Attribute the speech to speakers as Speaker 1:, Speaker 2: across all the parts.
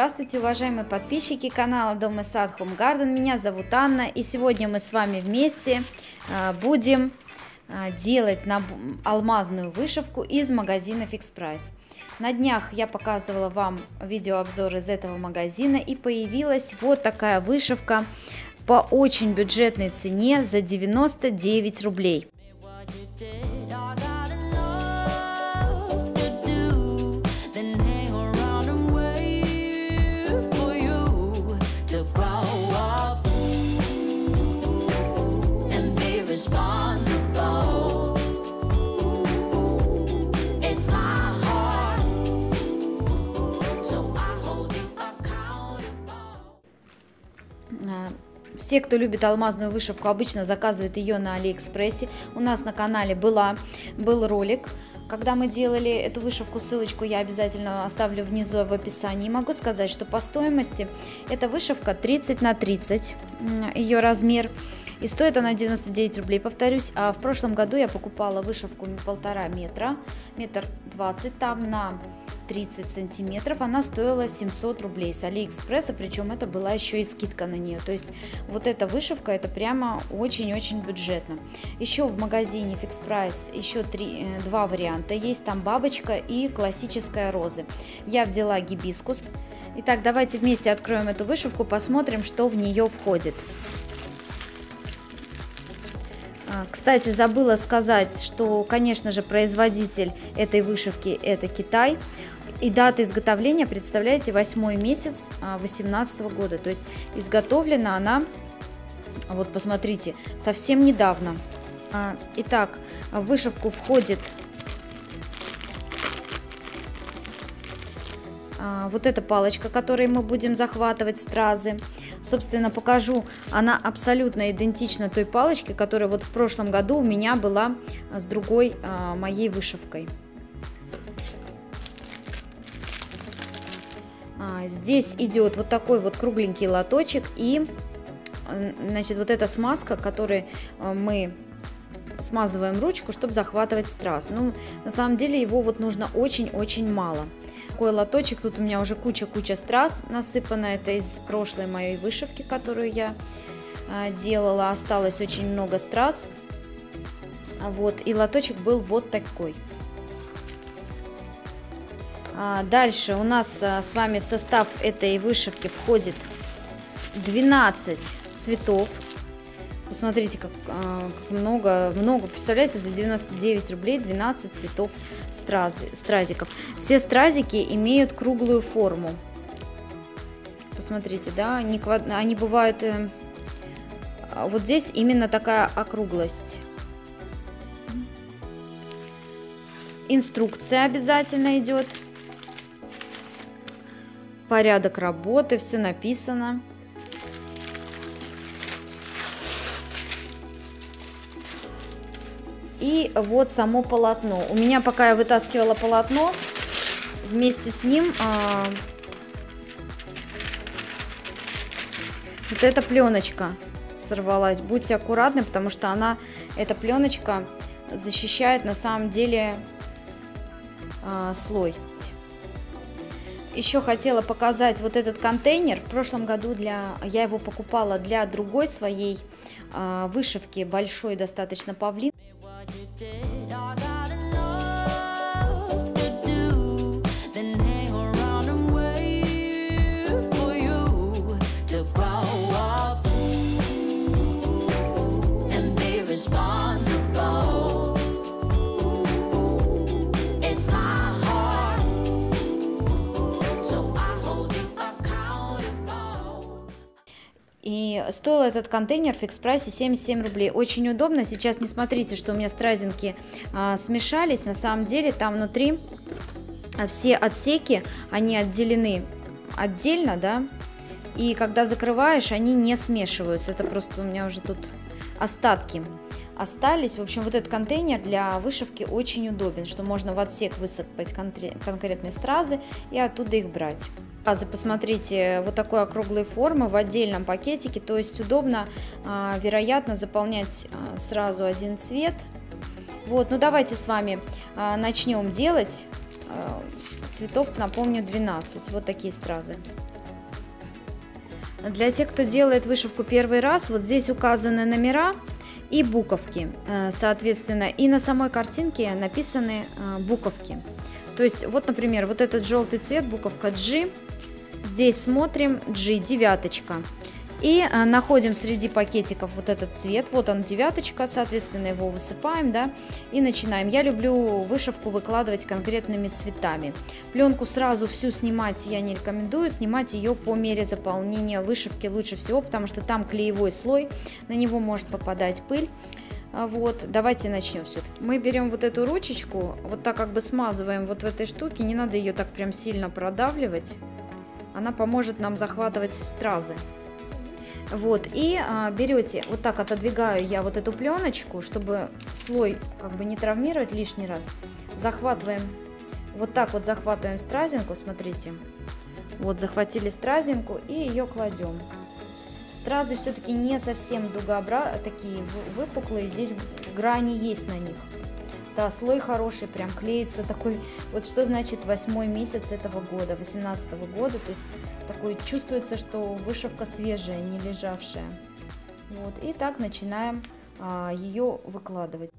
Speaker 1: Здравствуйте, уважаемые подписчики канала Дом и Сад Home Garden. Меня зовут Анна, и сегодня мы с вами вместе а, будем а, делать алмазную вышивку из магазина Fix Price. На днях я показывала вам видеообзор из этого магазина, и появилась вот такая вышивка по очень бюджетной цене за 99 рублей. Все, кто любит алмазную вышивку, обычно заказывают ее на Алиэкспрессе. У нас на канале была, был ролик, когда мы делали эту вышивку, ссылочку я обязательно оставлю внизу в описании. Могу сказать, что по стоимости эта вышивка 30 на 30, ее размер. И стоит она 99 рублей, повторюсь. А в прошлом году я покупала вышивку полтора метра, метр двадцать там на 30 сантиметров. Она стоила 700 рублей с Алиэкспресса, причем это была еще и скидка на нее. То есть вот эта вышивка, это прямо очень-очень бюджетно. Еще в магазине Fix Price еще три, э, два варианта есть. Там бабочка и классическая розы. Я взяла гибискус. Итак, давайте вместе откроем эту вышивку, посмотрим, что в нее входит. А, кстати, забыла сказать, что, конечно же, производитель этой вышивки это Китай. И дата изготовления, представляете, восьмой месяц 2018 года. То есть изготовлена она, вот посмотрите, совсем недавно. А, итак, в вышивку входит вот эта палочка, которой мы будем захватывать стразы. Собственно, покажу, она абсолютно идентична той палочке, которая вот в прошлом году у меня была с другой а, моей вышивкой. А, здесь идет вот такой вот кругленький лоточек и значит вот эта смазка, которой а, мы смазываем ручку, чтобы захватывать страз. Ну, на самом деле его вот нужно очень-очень мало такой лоточек. Тут у меня уже куча-куча страз насыпана. Это из прошлой моей вышивки, которую я а, делала. Осталось очень много страз. Вот, и лоточек был вот такой. А, дальше у нас а, с вами в состав этой вышивки входит 12 цветов. Посмотрите, как, а, как много, много. Представляете, за 99 рублей 12 цветов стрази, стразиков. Все стразики имеют круглую форму. Посмотрите, да, они, они бывают... Э, вот здесь именно такая округлость. Инструкция обязательно идет. Порядок работы, все написано. И вот само полотно. У меня, пока я вытаскивала полотно, вместе с ним а, вот эта пленочка сорвалась. Будьте аккуратны, потому что она, эта пленочка защищает на самом деле а, слой. Еще хотела показать вот этот контейнер. В прошлом году для, я его покупала для другой своей а, вышивки, большой достаточно павлин. Стоил этот контейнер в фикс-прайсе 77 рублей. Очень удобно. Сейчас не смотрите, что у меня стразинки а, смешались. На самом деле там внутри все отсеки, они отделены отдельно, да. И когда закрываешь, они не смешиваются. Это просто у меня уже тут остатки остались. В общем, вот этот контейнер для вышивки очень удобен, что можно в отсек высыпать конкретные стразы и оттуда их брать. Посмотрите, вот такой округлой формы в отдельном пакетике, то есть удобно, а, вероятно, заполнять а, сразу один цвет. Вот, ну давайте с вами а, начнем делать. Цветов, напомню, 12. Вот такие стразы. Для тех, кто делает вышивку первый раз, вот здесь указаны номера и буковки, э, соответственно, и на самой картинке написаны э, буковки. То есть, вот, например, вот этот желтый цвет, буковка G, здесь смотрим G, девяточка. И а, находим среди пакетиков вот этот цвет. Вот он, девяточка, соответственно, его высыпаем, да, и начинаем. Я люблю вышивку выкладывать конкретными цветами. Пленку сразу всю снимать я не рекомендую, снимать ее по мере заполнения вышивки лучше всего, потому что там клеевой слой, на него может попадать пыль. А, вот, давайте начнем все-таки. Мы берем вот эту ручечку, вот так как бы смазываем вот в этой штуке, не надо ее так прям сильно продавливать. Она поможет нам захватывать стразы. Вот, и а, берете, вот так отодвигаю я вот эту пленочку, чтобы слой как бы не травмировать лишний раз. Захватываем, вот так вот захватываем стразинку, смотрите. Вот, захватили стразинку и ее кладем. Стразы все-таки не совсем дугообразные, такие выпуклые, здесь грани есть на них. Да, слой хороший, прям клеится такой, вот что значит восьмой месяц этого года, 18 -го года, то есть такой чувствуется, что вышивка свежая, не лежавшая. Вот, и так начинаем а, ее выкладывать.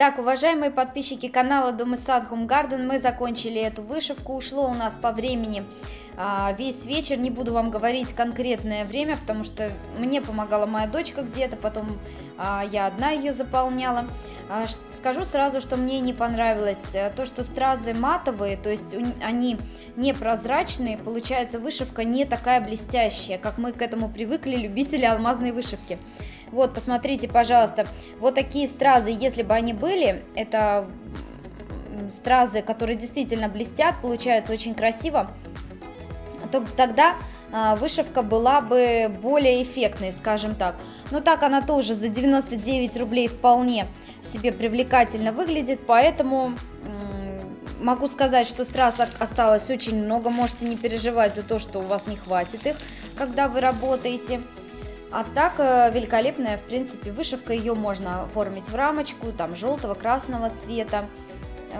Speaker 1: Так, уважаемые подписчики канала Дом и Сад Home Garden, мы закончили эту вышивку. Ушло у нас по времени а, весь вечер. Не буду вам говорить конкретное время, потому что мне помогала моя дочка где-то, потом а, я одна ее заполняла. А, скажу сразу, что мне не понравилось э, то, что стразы матовые, то есть они непрозрачные, получается вышивка не такая блестящая, как мы к этому привыкли, любители алмазной вышивки. Вот, посмотрите, пожалуйста, вот такие стразы, если бы они были, это стразы, которые действительно блестят, получается очень красиво, то тогда а, вышивка была бы более эффектной, скажем так. Но так она тоже за 99 рублей вполне себе привлекательно выглядит, поэтому могу сказать, что страз осталось очень много, можете не переживать за то, что у вас не хватит их, когда вы работаете. А так э, великолепная, в принципе, вышивка, ее можно оформить в рамочку, там желтого, красного цвета.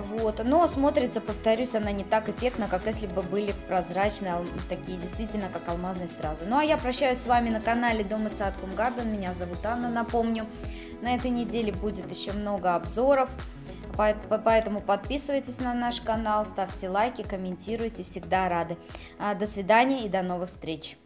Speaker 1: Вот. Но смотрится, повторюсь, она не так эффектно, как если бы были прозрачные, такие действительно, как алмазные стразы. Ну а я прощаюсь с вами на канале Дом и Сад Гарден. Меня зовут Анна, напомню. На этой неделе будет еще много обзоров, поэтому подписывайтесь на наш канал, ставьте лайки, комментируйте, всегда рады. А, до свидания и до новых встреч!